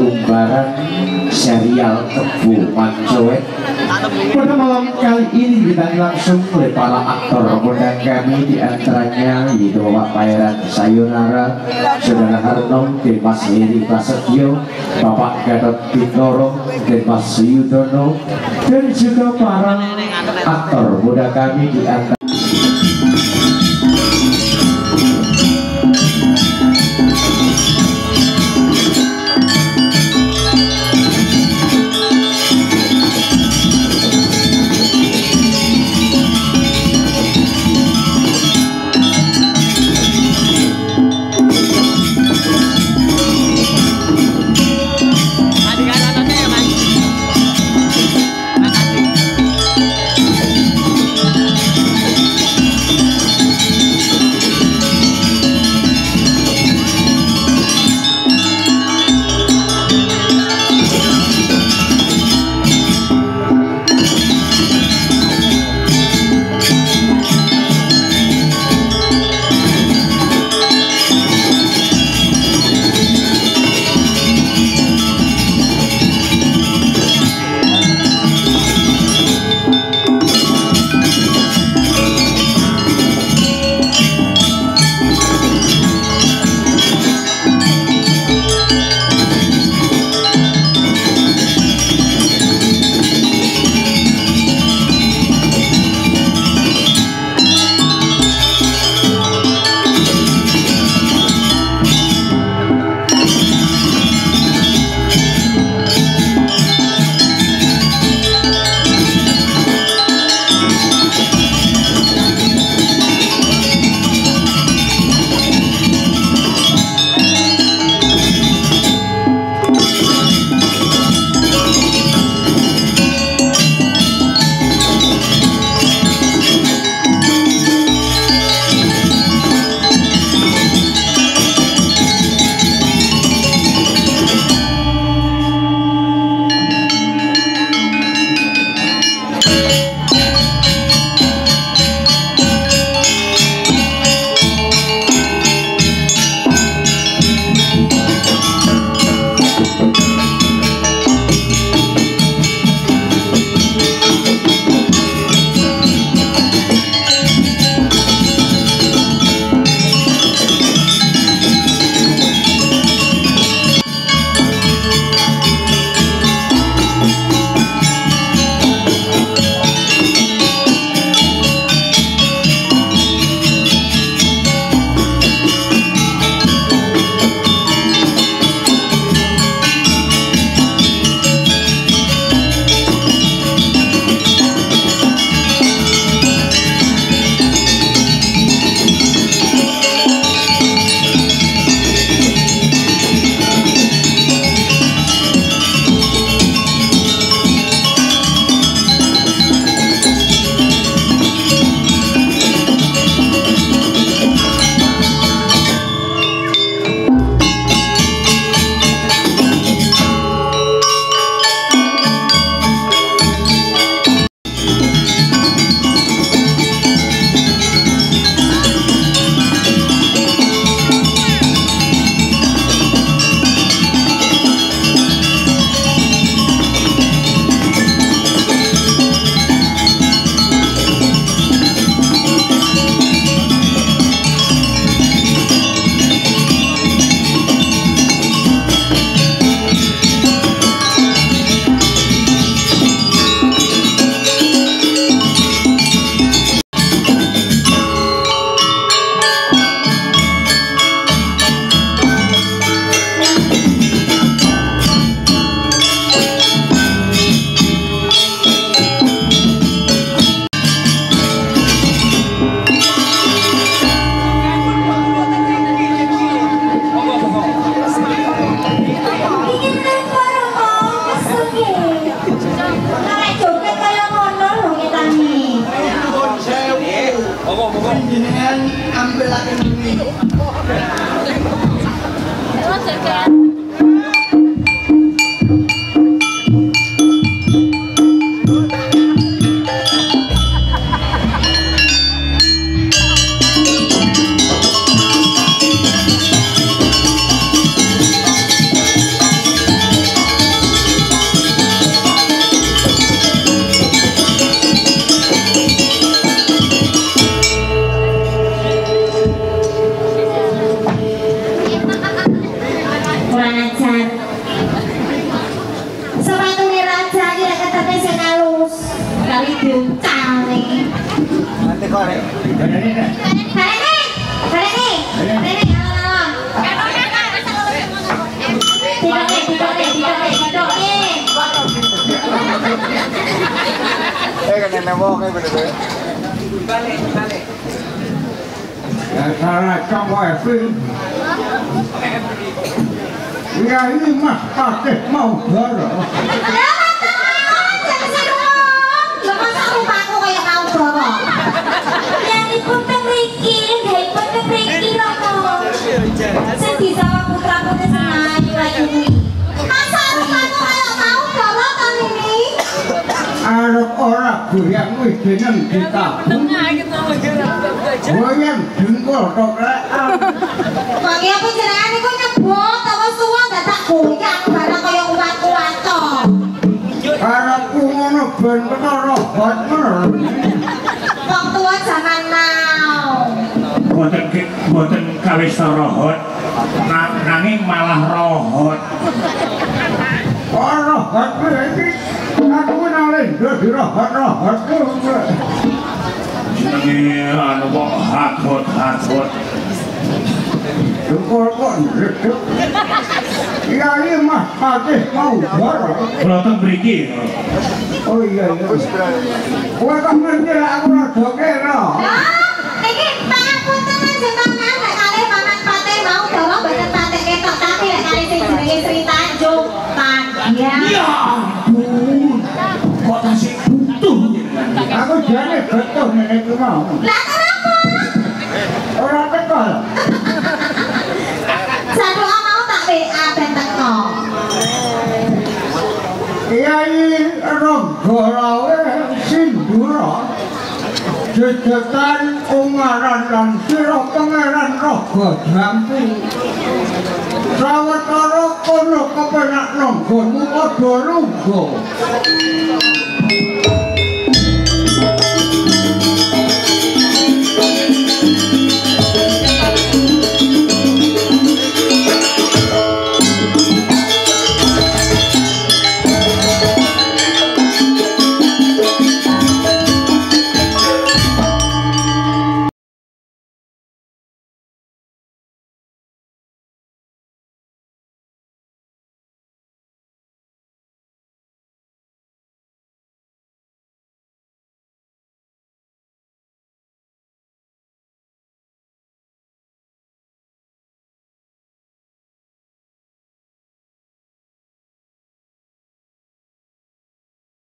umbaran serial Kebu Mancoet pada malam kali ini ditangi langsung oleh para aktor muda kami di antaranya yaitu Bapak Pairan Sayonara, Saudara Harno, Mas Heri Prasetyo, Bapak Gatot Bintoro, Mas Yudhono, dan juga para aktor muda kami di jenengan ambil akademi. Terus kore. Eh kan nenek mau kayak bener-bener. Balik, balik. Karena kamu efek. Ya ini mah pakai mau barang. durian kuwi jeneng kita. Goyang dengkul toklekan. Mangi aku jenengan iku nyebut apa suwa enggak tak goyak barang kaya kuat kuaton. Karena ku ngono ben kena robot mer. Wong tua zaman now. Boten boten kawis rohot. Nanging malah rohot. Oh rohot berarti Hot hot. jenenge anu kok ini mau mriki Oh iya iya. Kok ngerti lah aku rada kira. Ah, paman pate mau dorong ketok tapi nek kalih sing jenenge Sri Tanjung Pandya. ya jane betul nek iku mau. Lah kenapa? Ora tekol. Satu mau tak WA ben teko. Kiai Ronggolawe Sindura Jejetan umaran lan sira pangeran Raga Jampi Sawetara kono kepenak nanggonmu padha lungguh